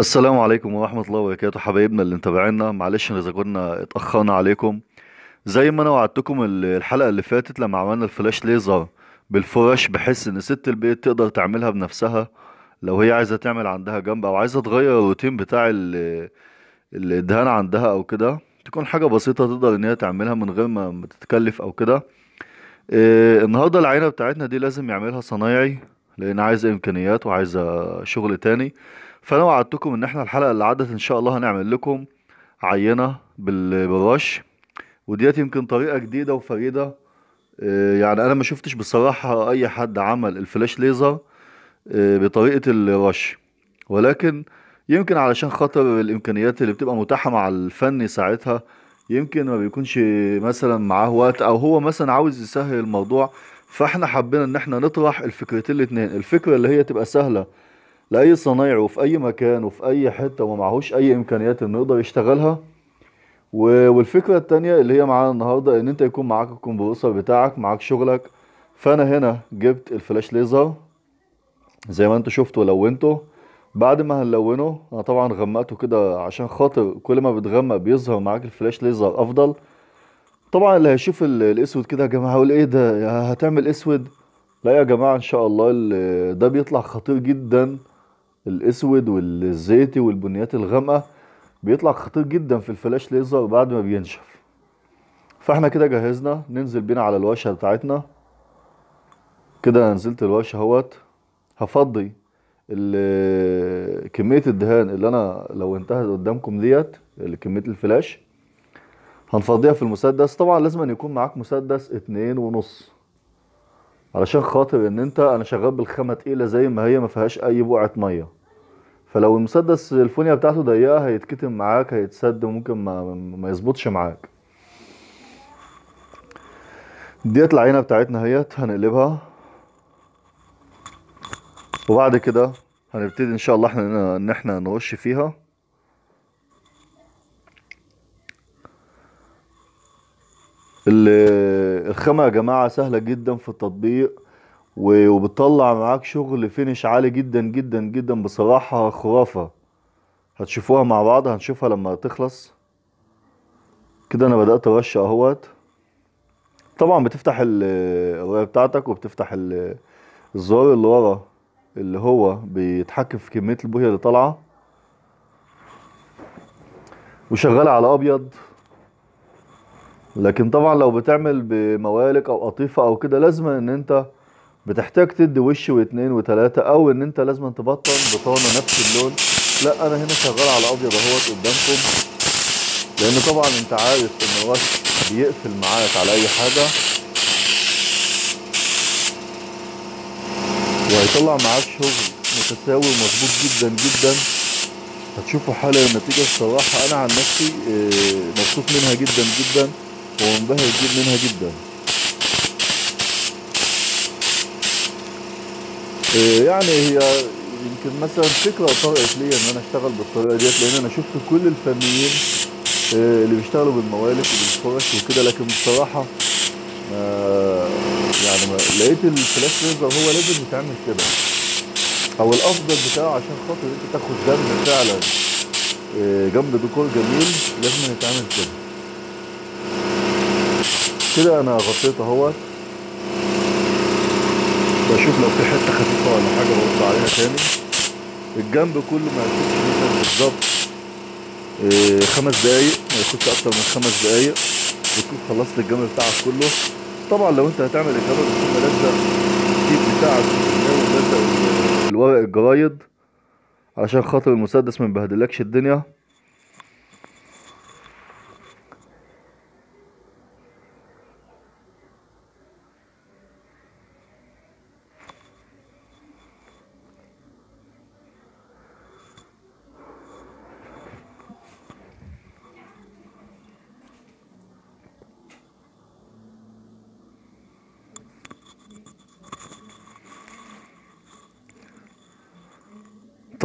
السلام عليكم ورحمة الله وبركاته حبايبنا اللي متابعينا. معلش إذا كنا اتأخرنا عليكم. زي ما أنا وعدتكم ال- الحلقة اللي فاتت لما عملنا الفلاش ليزر بالفرش بحيث إن ست البيت تقدر تعملها بنفسها. لو هي عايزة تعمل عندها جنب أو عايزة تغير الروتين بتاع ال- الدهان عندها أو كده تكون حاجة بسيطة تقدر إن هي تعملها من غير ما تتكلف أو كده. إيه، النهاردة العينة بتاعتنا دي لازم يعملها صنايعي لأن عايزة إمكانيات وعايزة شغل تاني. فأنا وعدتكم إن إحنا الحلقة اللي عدت إن شاء الله هنعمل لكم بال- بالرش وديت يمكن طريقة جديدة وفريدة. إيه، يعني أنا ما شفتش بصراحة أي حد عمل الفلاش ليزر إيه، بطريقة الرش. ولكن يمكن علشان خاطر الإمكانيات اللي بتبقى متاحة مع الفني ساعتها يمكن ما بيكونش مثلا معاه وقت أو هو مثلا عاوز يسهل الموضوع. فإحنا حبينا إن إحنا نطرح الفكرتين الاتنين. الفكرة اللي هي تبقى سهلة لأي صنايعي وفي أي مكان وفي أي حتة وما معهوش أي إمكانيات إنه يقدر يشتغلها. و- والفكرة التانية اللي هي معانا النهاردة إن أنت يكون معاك الكمبيوتر بتاعك معاك شغلك. فأنا هنا جبت الفلاش ليزر زي ما أنتوا شفتوا لونته بعد ما هنلونه أنا طبعا غمقته كده عشان خاطر كل ما بتغمق بيظهر معاك الفلاش ليزر أفضل. طبعا اللي هيشوف ال- الأسود كده يا جماعة هقول إيه ده؟ هتعمل أسود؟ لا يا جماعة إن شاء الله ال- ده بيطلع خطير جدا. الأسود والزيتي والبنيات الغامقة بيطلع خطير جدا في الفلاش ليزر بعد ما بينشف. فإحنا كده جهزنا ننزل بينا على الورشة بتاعتنا. كده نزلت الورشة أهوت. هفضي كمية الدهان اللي أنا لو انتهت قدامكم ديت كمية الفلاش. هنفضيها في المسدس. طبعا لازم يكون معاك مسدس اتنين ونص. علشان خاطر إن أنت أنا شغال بالخامة تقيلة زي ما هي ما فيهاش أي بقعة مية. فلو المسدس الفونيا بتاعته ضيقة هيتكتم معاك هيتسد وممكن ما, ما يظبطش معاك. ديت العينة بتاعتنا أهيت هنقلبها. وبعد كده هنبتدي إن شاء الله إحنا إن إحنا نرش فيها. الخامة يا جماعة سهلة جدا في التطبيق وبتطلع معاك شغل فينش عالي جدا جدا جدا بصراحة خرافة. هتشوفوها مع بعض هنشوفها لما تخلص. كده أنا بدأت أرش أهوت. طبعا بتفتح ال- الرواية بتاعتك وبتفتح ال- الزرار اللي ورا اللي هو بيتحكم في كمية البوية اللي طالعة. وشغال على أبيض. لكن طبعا لو بتعمل بموالك أو قطيفة أو كده لازم إن أنت بتحتاج تدي وش واتنين وتلاتة أو إن أنت لازم تبطن بطانة نفس اللون. لا أنا هنا شغال على أبيض أهوت قدامكم لأن طبعا أنت عارف إن الرش بيقفل معاك على أي حاجة. وهيطلع معاك شغل متساوي ومظبوط جدا جدا. هتشوفوا حالة النتيجة الصراحة. أنا عن نفسي آه، مبسوط منها جدا جدا. ومنبهر جدا منها جدا آه، يعني هي يمكن مثلا فكرة طرقت لي إن أنا أشتغل بالطريقة ديت لأن أنا شفت كل الفنيين آه، اللي بيشتغلوا بالموالك وبالفرش وكده لكن بصراحة آه، يعني ما لقيت الفلاش ليزر هو لازم يتعمل كده. أو الأفضل بتاعه عشان خاطر أنت تاخد جنب فعلا. آه، جنب ديكور جميل لازم يتعمل كده. كده أنا غطيت أهوت. بشوف لو في حتة خفيفة ولا حاجة برد عليها تاني. الجنب كله ما ياخدش مثلا بالظبط آه، خمس دقايق ما ياخدش أكتر من خمس دقايق. بتكون خلصت الجنب بتاعك كله. طبعا لو أنت هتعمل الجنب بتكون ملزق التيب بتاعك ملزق الورق الجرايد علشان خاطر المسدس ما يبهدلكش الدنيا.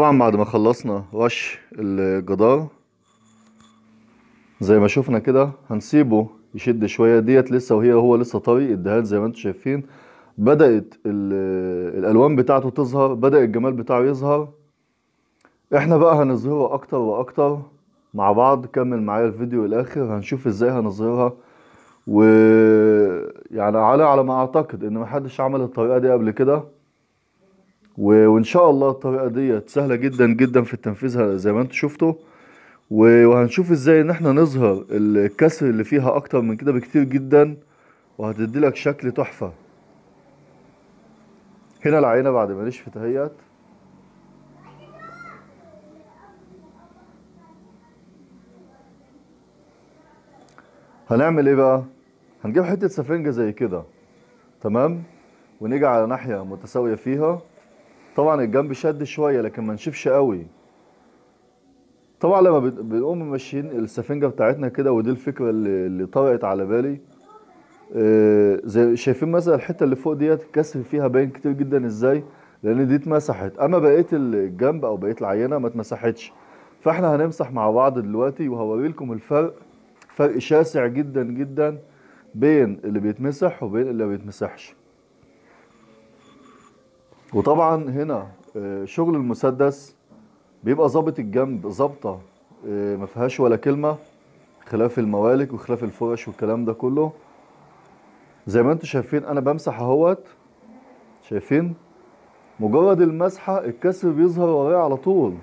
طبعا بعد ما خلصنا رش الجدار زي ما شفنا كده هنسيبه يشد شوية. ديت لسه وهي هو لسه طري الدهان زي ما أنتم شايفين. بدأت ال- الألوان بتاعته تظهر بدأ الجمال بتاعه يظهر. إحنا بقى هنظهرها أكتر وأكتر مع بعض. كمل معايا الفيديو الآخر هنشوف إزاي هنظهرها. و يعني على على ما أعتقد إن محدش عمل الطريقة دي قبل كده. وإن شاء الله الطريقة دي سهلة جدا جدا في التنفيذ زي ما أنتوا شفتوا. وهنشوف إزاي إن إحنا نظهر الكسر اللي فيها أكتر من كده بكتير جدا وهتدي لك شكل تحفة. هنا العينة بعد ما نشفت أهيت. هنعمل إيه بقى؟ هنجيب حتة سفنجة زي كده تمام؟ ونيجي على ناحية متساوية فيها. طبعا الجنب شد شوية لكن ما نشفش قوي. طبعا لما بن- بنقوم ماشيين السفنجة بتاعتنا كده ودي الفكرة اللي, اللي طرقت على بالي. آه، زي شايفين مثلا الحتة اللي فوق ديت الكسر فيها باين كتير جدا إزاي لأن دي اتمسحت. أما بقيه الجنب أو بقيه العينة ما اتمسحتش. فإحنا هنمسح مع بعض دلوقتي وهوريلكم الفرق فرق شاسع جدا جدا بين اللي بيتمسح وبين اللي ما بيتمسحش. وطبعا هنا آه، شغل المسدس بيبقى ظابط الجنب ظابطه آه، ما فيهاش ولا كلمة خلاف الموالك وخلاف الفرش والكلام ده كله. زي ما أنتم شايفين أنا بمسح أهوت. شايفين؟ مجرد المسحه الكسر بيظهر ورايا على طول.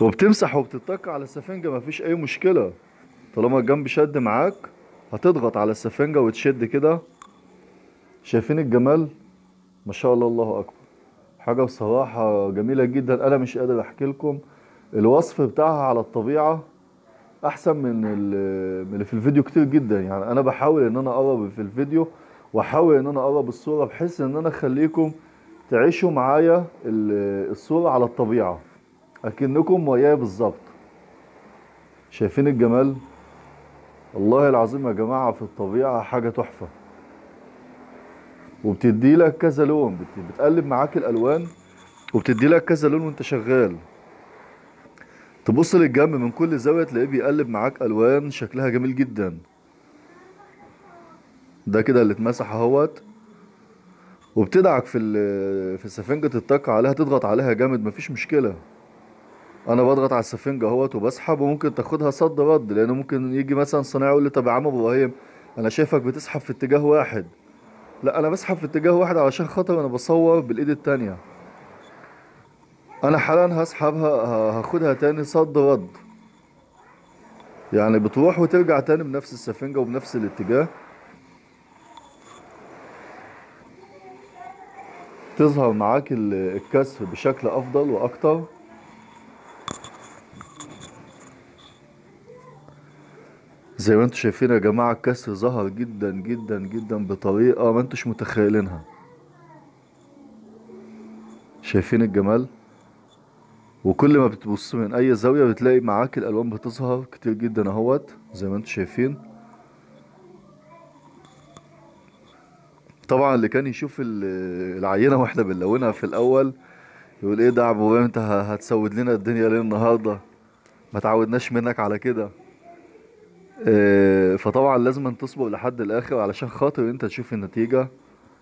وبتمسح وبتتك على السفنجة مفيش أي مشكلة. طالما الجنب شد معاك هتضغط على السفنجة وتشد كده. شايفين الجمال؟ ما شاء الله الله أكبر. حاجة بصراحة جميلة جدا. أنا مش قادر أحكي لكم الوصف بتاعها على الطبيعة أحسن من ال- من اللي في الفيديو كتير جدا. يعني أنا بحاول إن أنا أقرب في الفيديو وأحاول إن أنا أقرب الصورة بحيث إن أنا أخليكم تعيشوا معايا ال- الصورة على الطبيعة. أكنكم وياي بالظبط. شايفين الجمال؟ والله العظيم يا جماعة في الطبيعة حاجة تحفة. وبتدي لك كذا لون. بت- بتقلب معاك الألوان وبتدي لك كذا لون وانت شغال. تبص للجنب من كل زاوية تلاقيه بيقلب معاك ألوان شكلها جميل جدا. ده كده اللي اتمسح أهوت. وبتدعك في في سفنجة الطاقة عليها تضغط عليها جامد مفيش مشكلة. أنا بضغط على السفنجة أهوت وبسحب وممكن تاخدها صد رد لأنه ممكن يجي مثلا صنايعي يقول لي طب يا عم أبو إبراهيم أنا شايفك بتسحب في اتجاه واحد. لا أنا بسحب في اتجاه واحد علشان خاطر أنا بصور بالإيد التانية. أنا حالا هسحبها هاخدها تاني صد رد. يعني بتروح وترجع تاني بنفس السفنجة وبنفس الاتجاه. تظهر معاك ال- الكسر بشكل أفضل وأكتر. زي ما أنتم شايفين يا جماعة الكسر ظهر جدا جدا جدا بطريقة ما انتوش متخيلينها. شايفين الجمال؟ وكل ما بتبص من أي زاوية بتلاقي معاك الألوان بتظهر كتير جدا أهوت زي ما أنتم شايفين. طبعا اللي كان يشوف ال- العينة وإحنا بنلونها في الأول يقول إيه ده يا انت هتسود لنا الدنيا ليه النهارده ما تعودناش منك على كده. آه، فطبعا لازم تصبر لحد الآخر علشان خاطر أنت تشوف النتيجة.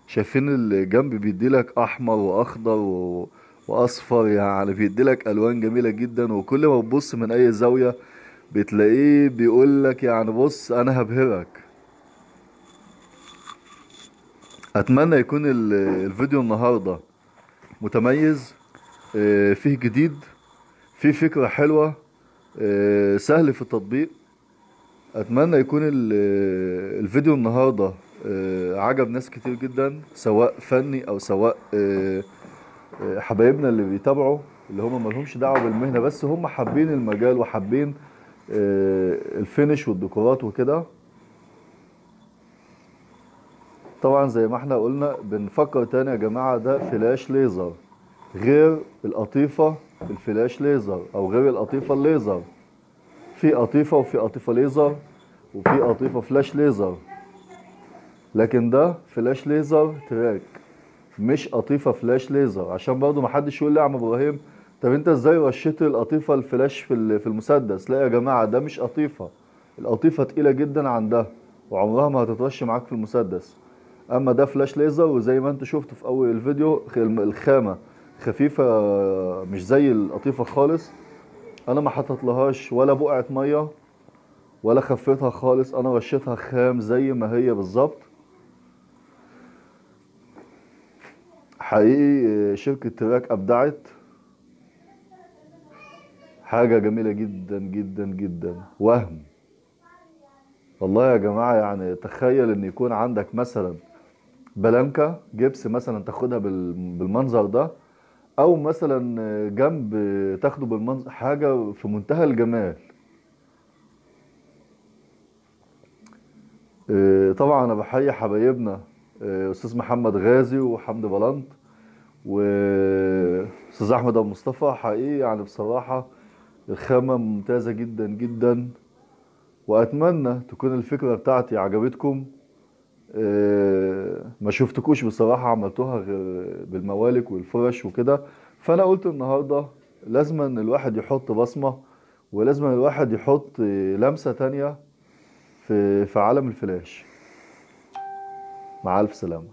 شايفين الجنب بيديلك أحمر وأخضر و... وأصفر يعني بيديلك ألوان جميلة جدا. وكل ما تبص من أي زاوية بتلاقيه بيقولك يعني بص أنا هبهرك. أتمنى يكون ال- الفيديو النهاردة متميز آه، فيه جديد فيه فكرة حلوة آه، سهل في التطبيق. أتمنى يكون ال- الفيديو النهارده آه، عجب ناس كتير جدا سواء فني أو سواء آه، آه، حبايبنا اللي بيتابعوا اللي هم ملهمش دعوة بالمهنة بس هم حابين المجال وحابين ال finish والديكورات وكده. طبعا زي ما إحنا قلنا بنفكر تاني يا جماعة ده فلاش ليزر غير القطيفة الفلاش ليزر أو غير القطيفة الليزر. في قطيفة وفي قطيفة ليزر وفي قطيفة فلاش ليزر. لكن ده فلاش ليزر تراك مش قطيفة فلاش ليزر. عشان برضو محدش يقول لي يا عم إبراهيم طب أنت إزاي رشيت القطيفة الفلاش في في المسدس؟ لا يا جماعة ده مش قطيفة. القطيفة تقيلة جدا عن ده وعمرها ما هتترش معاك في المسدس. أما ده فلاش ليزر وزي ما انت شفت في أول الفيديو خ- الخامة خفيفة مش زي القطيفة خالص. أنا ما حطيتلهاش ولا بقعة مية ولا خفيتها خالص أنا رشيتها خام زي ما هي بالظبط. حقيقي شركة تراك أبدعت. حاجة جميلة جدا جدا جدا. وهم. والله يا جماعة يعني تخيل إن يكون عندك مثلا بلانكا جبس مثلا تاخدها بال- بالمنظر ده أو مثلا جنب تاخده بالمنظر حاجة في منتهى الجمال. آه، طبعا أنا بحيي حبايبنا آه، أستاذ محمد غازي وحمدي بلنط وأستاذ أحمد أبو مصطفى حقيقي يعني بصراحة الخامة ممتازة جدا جدا وأتمنى تكون الفكرة بتاعتي عجبتكم. ما شفتكوش بصراحة عملتوها غير بالموالك والفرش وكده. فأنا قلت النهاردة لازم الواحد يحط بصمة ولازم الواحد يحط آه، لمسة تانية في عالم الفلاش. مع ألف سلامة.